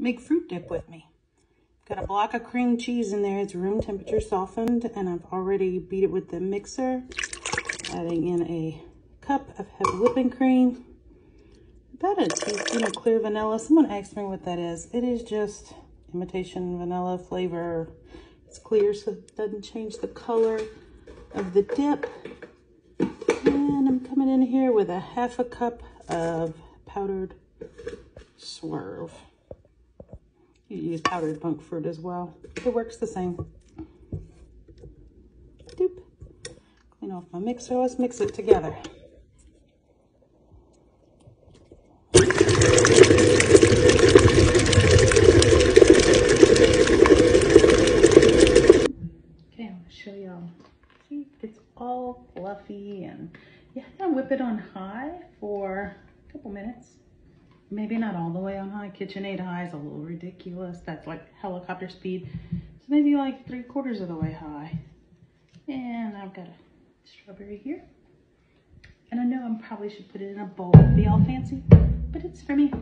make fruit dip with me. Got a block of cream cheese in there. It's room temperature softened and I've already beat it with the mixer. Adding in a cup of heavy whipping cream. About a teaspoon of clear vanilla. Someone asked me what that is. It is just imitation vanilla flavor. It's clear so it doesn't change the color of the dip. And I'm coming in here with a half a cup of powdered swerve. You use powdered monk fruit as well. It works the same. Doop. Clean off my mixer. Let's mix it together. Okay, I'm gonna show y'all. See, it's all fluffy and yeah, I whip it on high for a couple minutes maybe not all the way on high. KitchenAid high is a little ridiculous. That's like helicopter speed. So maybe like three quarters of the way high. And I've got a strawberry here. And I know I probably should put it in a bowl. Be all fancy, but it's for me.